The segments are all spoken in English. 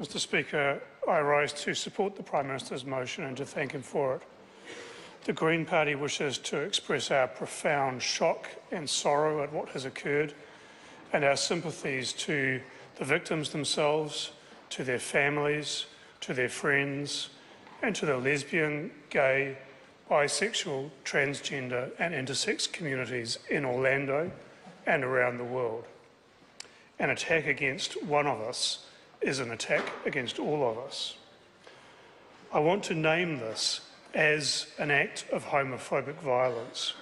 Mr Speaker, I rise to support the Prime Minister's motion and to thank him for it. The Green Party wishes to express our profound shock and sorrow at what has occurred and our sympathies to the victims themselves, to their families, to their friends, and to the lesbian, gay, bisexual, transgender, and intersex communities in Orlando and around the world. An attack against one of us is an attack against all of us. I want to name this as an act of homophobic violence.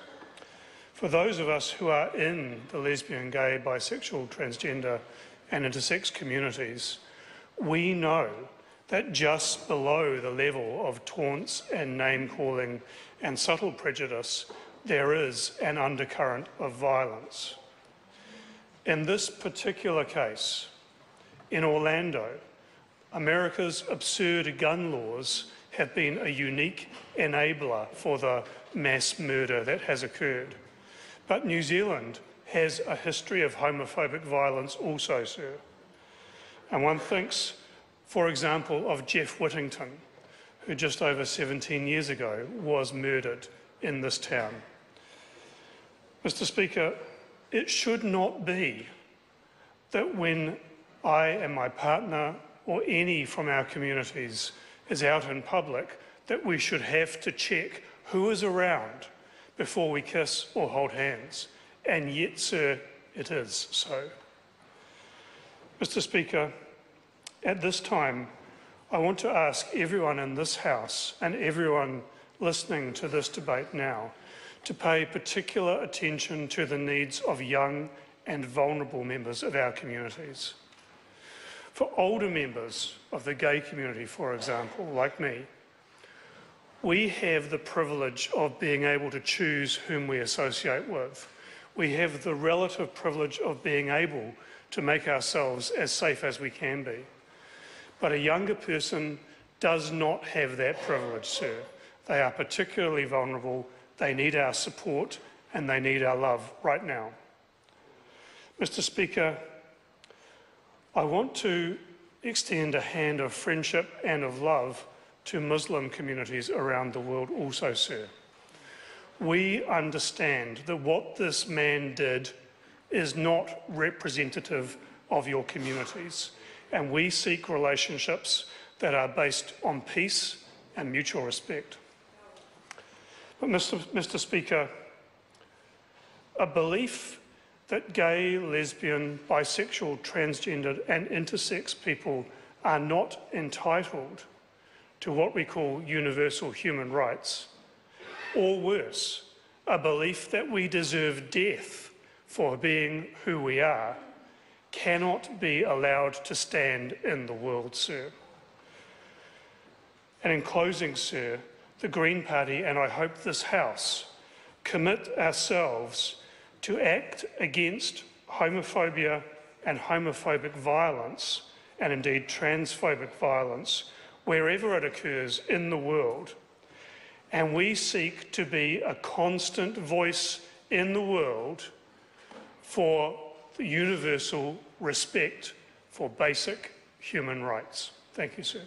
For those of us who are in the lesbian, gay, bisexual, transgender, and intersex communities, we know that just below the level of taunts and name calling and subtle prejudice, there is an undercurrent of violence. In this particular case, in Orlando, America's absurd gun laws have been a unique enabler for the mass murder that has occurred. But New Zealand has a history of homophobic violence also, sir. And one thinks for example, of Jeff Whittington, who just over 17 years ago was murdered in this town. Mr Speaker, it should not be that when I and my partner or any from our communities is out in public that we should have to check who is around before we kiss or hold hands. And yet, sir, it is so. Mr Speaker, at this time, I want to ask everyone in this House and everyone listening to this debate now to pay particular attention to the needs of young and vulnerable members of our communities. For older members of the gay community, for example, like me, we have the privilege of being able to choose whom we associate with. We have the relative privilege of being able to make ourselves as safe as we can be. But a younger person does not have that privilege, sir. They are particularly vulnerable, they need our support and they need our love right now. Mr Speaker, I want to extend a hand of friendship and of love to Muslim communities around the world also, sir. We understand that what this man did is not representative of your communities and we seek relationships that are based on peace and mutual respect. But Mr, Mr Speaker, a belief that gay, lesbian, bisexual, transgendered and intersex people are not entitled to what we call universal human rights, or worse, a belief that we deserve death for being who we are, cannot be allowed to stand in the world, sir. And in closing, sir, the Green Party and I hope this House commit ourselves to act against homophobia and homophobic violence, and indeed transphobic violence, wherever it occurs in the world. And we seek to be a constant voice in the world for the universal respect for basic human rights. Thank you, sir.